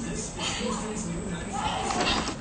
This is Tuesday's new 95.